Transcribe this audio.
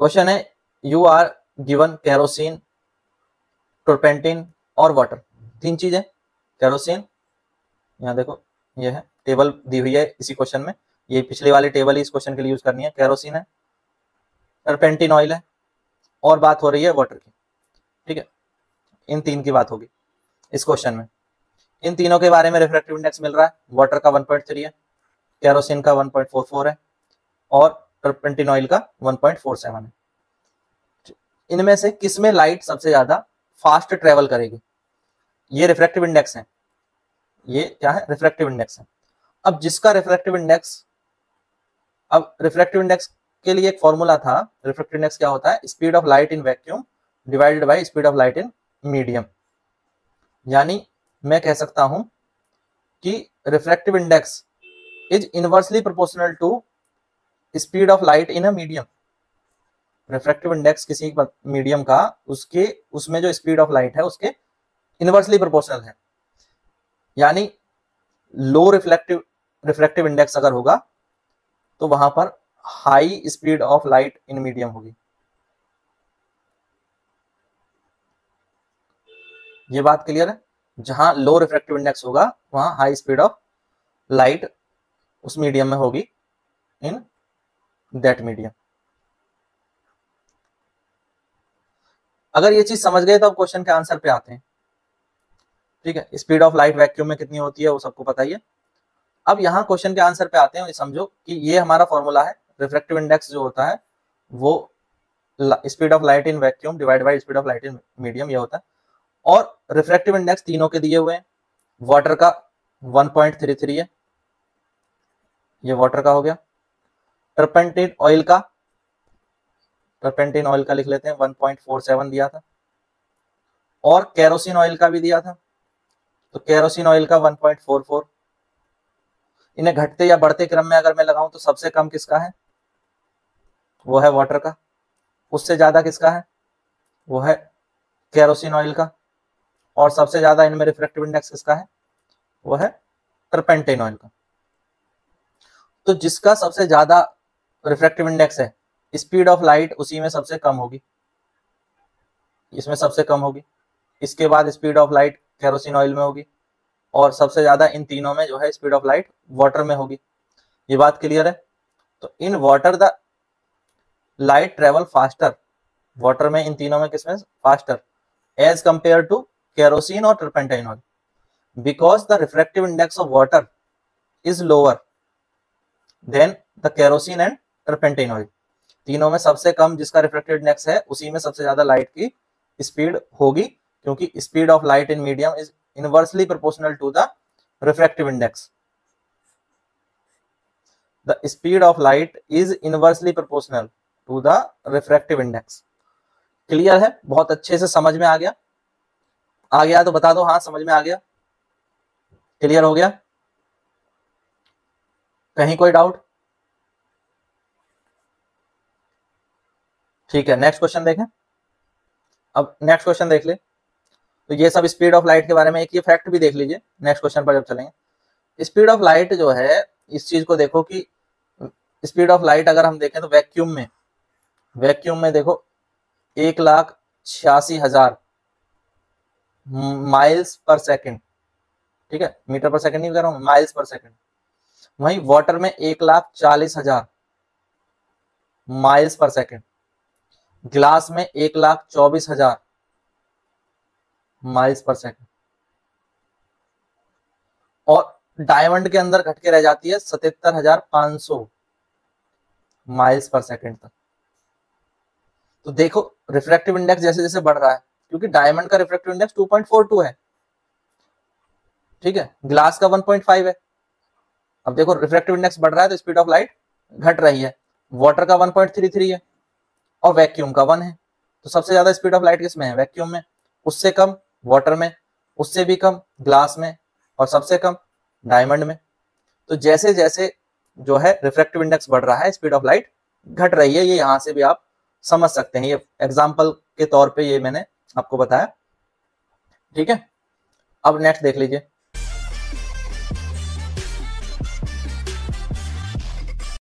Question है you are given kerosene turpentine और water तीन चीज़ें कैरोसिन यहाँ देखो, ये है टेबल दी हुई है इसी क्वेश्चन में. ये पिछले वाली टेबल ही इस क्वेश्चन के लिए यूज़ करनी है. कैरोसिन है टर्पेंटिन ऑयल है, और बात हो रही है वाटर की. ठीक है, इन तीन की बात होगी इस क्वेश्चन में. इन तीनों के बारे में रिफ्रेक्टिव इंडेक्स मिल रहा है. वाटर का 1.3 है कैरोसिन का 1.44 है, और टर्पेंटिन ऑयल का 1.47 है। इनमें से किसमें लाइट सबसे ज़्यादा फास्ट ट्रेवल करेगी? ये रिफ्रेक्टिव इंडेक्स है। ये क्या है? रिफ्रेक्टिव इंडेक्स है। अब जिसका रिफ्रेक्टिव इंडेक्स अब रिफ्रेक्टिव इंडेक्स के लिए एक फॉर्मूला था। रिफ्रेक्टिव इंडेक्स क्या होता है? Speed of light in vacuum divided by speed of light in medium यानी मैं कह सकता हूँ कि refractive index is inversely proportional to speed of light in a medium, refractive index किसी मीडियम का, उसके, उसमें जो स्पीड ऑफ़ लाइट है, उसके इनवर्सली प्रोपोर्शनल है। यानी लो रिफ्लेक्टिव रिफ्लेक्टिव इंडेक्स अगर होगा तो वहाँ पर high speed of light in medium होगी। ये बात क्लियर है? जहाँ लो रिफ्लेक्टिव इंडेक्स होगा, वहाँ हाई स्पीड ऑफ़ लाइट उस मीडियम में होगी इन दैट मीडियम अगर ये चीज़ समझ गए तो अब क्वेश्चन के आंसर पे आते हैं। ठीक है? स्पीड ऑफ़ लाइट वैक्यूम में कितनी होती है वो सबको पता ही है। अब यहाँ क्वेश्चन के आंसर पे आते हैं समझो कि ये हमारा फॉर्मूला है। रिफ्रेक्टिव इंडेक्स जो होता है, वो speed of light in vacuum divide by speed of light in medium ये होता है। और रिफ्रेक्टिव इंडेक्स तीनों के दिए हुए हैं। वाटर का 1.33 है। ये वाटर का हो गया। टर्पेंटिन ऑयल का। टर्पेंटिन ऑयल का लिख लेते हैं 1.47 दिया था। और कैरोसिन ऑयल का भी दिया था। तो कैरोसिन ऑयल का 1.44 इन्हें घटते या बढ़ते क्रम में अगर मैं लगाऊँ तो सबसे कम किसका है? वो है वाटर का। उससे ज़्यादा किसका है? वो है कैरोसिन ऑयल का। और सबसे ज़्यादा इनमें रिफ्लेक्टिव इंडेक्स किसका है? वो है टर्पेंटेन ऑयल का। तो जिसका सबसे ज़्यादा रिफ्लेक्टिव इंडेक्स है। स्पीड ऑफ़ लाइट उसी में सबसे कम होगी। इसमें सबसे कम होगी। इसके बाद speed of light kerosene oil में होगी। और सबसे ज़्यादा इन तीनों में जो है स्पीड ऑफ़ लाइट वाटर में होगी। ये बात क्लियर है? तो in water the light travel faster water में इन तीनों में किसमें? Faster as compare to kerosene और turpentine oil because the refractive index of water is lower than the kerosene and turpentine oil तीनों में सबसे कम जिसका रिफ्रेक्टिव इंडेक्स है, उसी में सबसे ज़्यादा लाइट की स्पीड होगी, क्योंकि speed of light in medium is inversely proportional to the refractive index. The speed of light is inversely proportional to the refractive index. Clear है? बहुत अच्छे से समझ में आ गया? आ गया तो बता दो हाँ समझ में आ गया? क्लियर हो गया? कहीं कोई डाउट ठीक है नेक्स्ट क्वेश्चन देखें। अब नेक्स्ट क्वेश्चन देख ले। तो ये सब स्पीड ऑफ़ लाइट के बारे में एक ये फैक्ट भी देख लीजिए नेक्स्ट क्वेश्चन पर जब चलेंगे। स्पीड ऑफ़ लाइट जो है, इस चीज़ को देखो कि स्पीड ऑफ़ लाइट अगर हम देखें तो वैक्यूम में वैक्यूम में देखो, एक लाख छियासी हज़ार माइल्स पर सेकंड ठीक है, मीटर पर सेकंड नहीं कर रहा हूँ माइल्स पर सेकंड वहीं वाटर में एक लाख चालीस हज़ार माइल्स पर सेकंड ग्लास में एक लाख चौबीस हज़ार माइल्स पर सेकंड और डायमंड के अंदर घटके रह जाती है सतहत्तर हज़ार पाँच सौ माइल्स पर सेकंड तक। तो देखो रिफ्रेक्टिव इंडेक्स जैसे जैसे बढ़ रहा है, क्योंकि डायमंड का रिफ्रेक्टिव इंडेक्स 2.42 है। ठीक है ग्लास का 1.5 है। अब देखो रिफ्रेक्टिव इंडेक्स बढ़ रहा है तो स्पीड ऑफ़ लाइट घट रही है। वाटर का 1.33 है। और वैक्यूम का वन है। तो सबसे ज़्यादा स्पीड ऑफ़ लाइट किसमें है? वैक्यूम में। उससे कम वाटर में, उससे भी कम ग्लास में और सबसे कम डायमंड में। तो जैसे जैसे जो है रिफ्रेक्टिव इंडेक्स बढ़ रहा है स्पीड ऑफ़ लाइट घट रही है, ये यहाँ से भी आप समझ सकते हैं। ये एग्ज़ाम्पल के तौर पे ये मैंने आपको बताया। ठीक है? अब नेक्स्ट देख लीजिए।